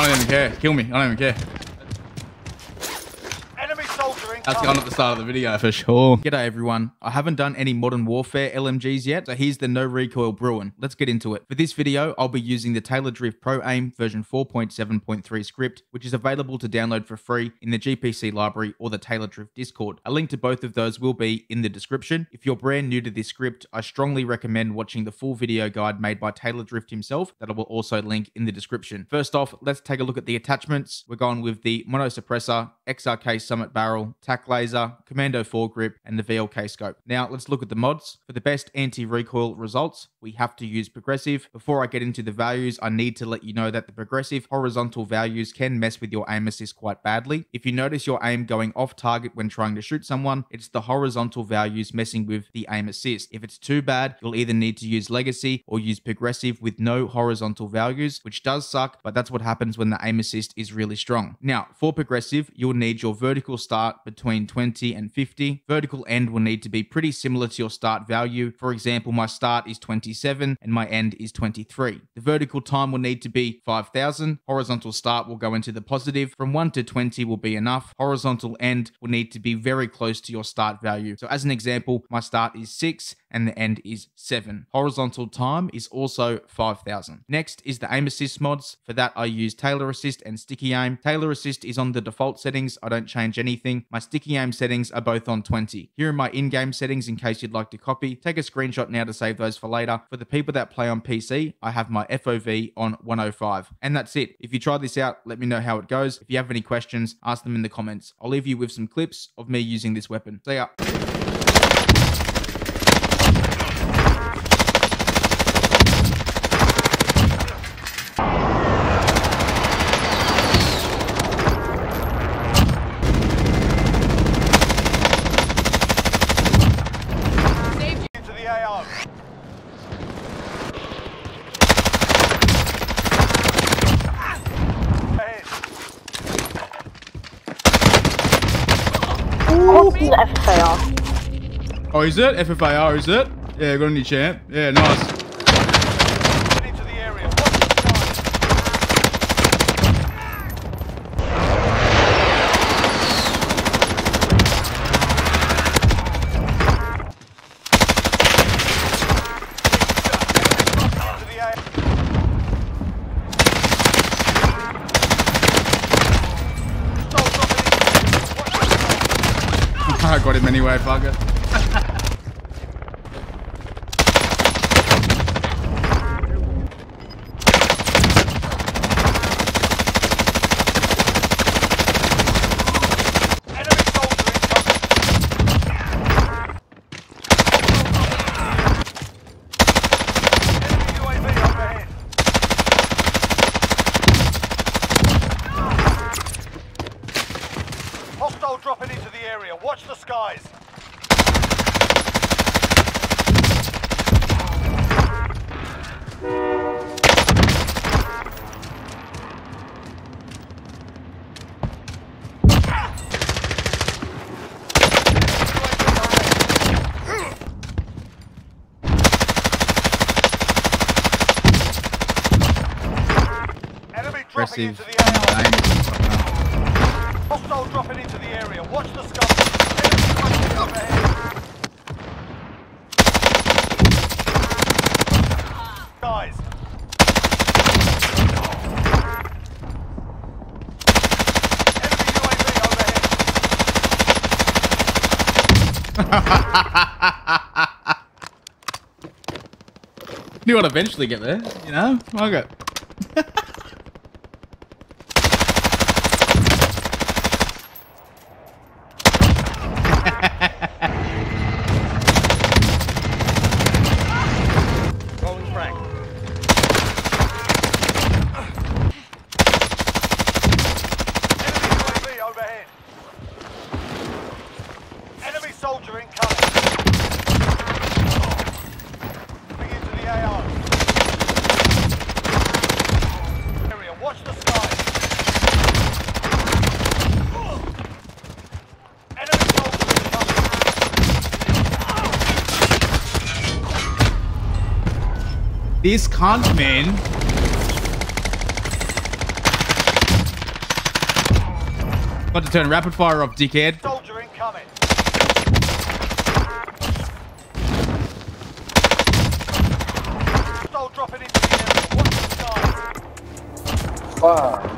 I don't even care. Kill me. I don't even care. Soldier gone at the start of the video for sure. G'day everyone. I haven't done any Modern Warfare LMGs yet, so here's the no recoil Bruen. Let's get into it. For this video, I'll be using the Taylordrift Pro Aim version 4.7.3 script, which is available to download for free in the GPC library or the Taylordrift Discord. A link to both of those will be in the description. If you're brand new to this script, I strongly recommend watching the full video guide made by Taylordrift himself that I will also link in the description. First off, let's take a look at the attachments. We're going with the Mono Suppressor, XRK Summit Barrel, TAC Laser, Commando Foregrip, and the VLK Scope. Now, let's look at the mods. For the best anti-recoil results, we have to use Progressive. Before I get into the values, I need to let you know that the Progressive horizontal values can mess with your aim assist quite badly. If you notice your aim going off target when trying to shoot someone, it's the horizontal values messing with the aim assist. If it's too bad, you'll either need to use Legacy or use Progressive with no horizontal values, which does suck, but that's what happens when the aim assist is really strong. Now, for Progressive, you'll need your vertical start between 20 and 50. Vertical end will need to be pretty similar to your start value. For example, my start is 27 and my end is 23. The vertical time will need to be 5000. Horizontal start will go into the positive. From 1 to 20 will be enough. Horizontal end will need to be very close to your start value. So as an example, my start is 6 and the end is 7. Horizontal time is also 5000. Next is the aim assist mods. For that I use Taylor Assist and Sticky Aim. Taylor Assist is on the default settings. I don't change anything. My Sticky Aim settings are both on 20. Here are my in-game settings in case you'd like to copy. Take a screenshot now to save those for later. For the people that play on PC, I have my FOV on 105. And that's it. If you try this out, let me know how it goes. If you have any questions, ask them in the comments. I'll leave you with some clips of me using this weapon. See ya. Into the AO. Ahead. Oh, this is FFAR. Oh, is it? FFAR, is it? Yeah, got a new champ. Yeah, nice. Get into the area. Watch the skies. Into the AO. I got him anyway, fuck it. Enemy soldier incoming. Enemy UAV overhead. Dropping into the area. Watch the skies. Enemy dropping Aggressive. into the AO. Hostile dropping into the area. Watch the overhead. Guys. Knew I'd eventually get there, you know? Fuck it. This can't mean... Got to turn rapid fire off, dickhead. Soldier incoming. Soul dropping into the air. The.